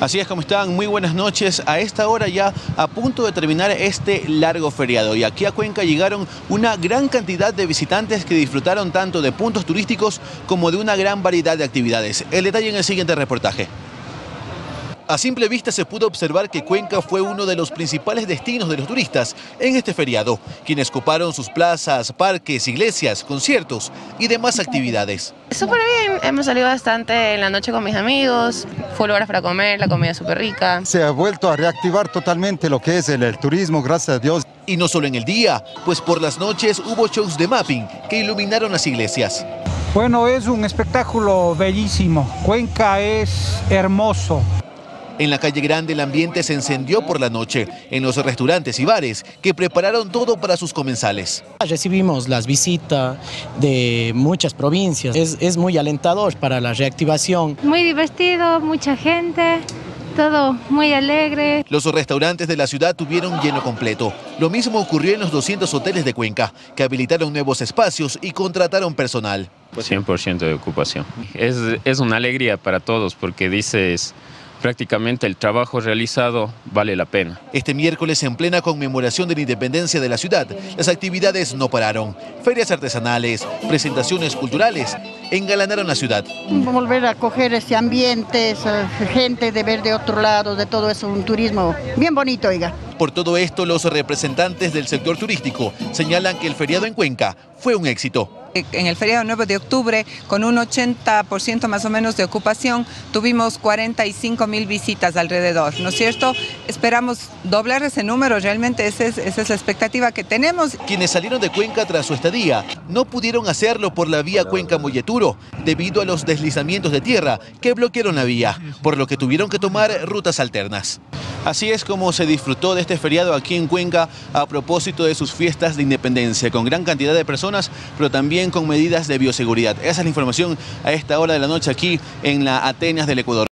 Así es como están, muy buenas noches. A esta hora ya a punto de terminar este largo feriado y aquí a Cuenca llegaron una gran cantidad de visitantes que disfrutaron tanto de puntos turísticos como de una gran variedad de actividades. El detalle en el siguiente reportaje. A simple vista se pudo observar que Cuenca fue uno de los principales destinos de los turistas en este feriado, quienes ocuparon sus plazas, parques, iglesias, conciertos y demás actividades. Súper bien, hemos salido bastante en la noche con mis amigos, fue lugares para comer, la comida súper rica. Se ha vuelto a reactivar totalmente lo que es el, el turismo, gracias a Dios. Y no solo en el día, pues por las noches hubo shows de mapping que iluminaron las iglesias. Bueno, es un espectáculo bellísimo. Cuenca es hermoso. En la calle Grande el ambiente se encendió por la noche en los restaurantes y bares que prepararon todo para sus comensales. Recibimos las visitas de muchas provincias. Es, es muy alentador para la reactivación. Muy divertido, mucha gente todo muy alegre. Los restaurantes de la ciudad tuvieron lleno completo. Lo mismo ocurrió en los 200 hoteles de Cuenca, que habilitaron nuevos espacios y contrataron personal. 100% de ocupación. Es, es una alegría para todos porque dices prácticamente el trabajo realizado vale la pena. Este miércoles, en plena conmemoración de la independencia de la ciudad, las actividades no pararon. Ferias artesanales, presentaciones culturales, engalanaron la ciudad. Volver a coger ese ambiente, esa gente de ver de otro lado, de todo eso, un turismo bien bonito, oiga. Por todo esto, los representantes del sector turístico señalan que el feriado en Cuenca fue un éxito. En el feriado 9 de octubre, con un 80% más o menos de ocupación, tuvimos 45 mil visitas alrededor, ¿no es cierto? Esperamos doblar ese número, realmente esa es, la expectativa que tenemos. Quienes salieron de Cuenca tras su estadía no pudieron hacerlo por la vía Cuenca-Molleturo debido a los deslizamientos de tierra que bloquearon la vía, por lo que tuvieron que tomar rutas alternas. Así es como se disfrutó de este feriado aquí en Cuenca a propósito de sus fiestas de independencia, con gran cantidad de personas, pero también con medidas de bioseguridad. Esa es la información a esta hora de la noche aquí en la Atenas del Ecuador.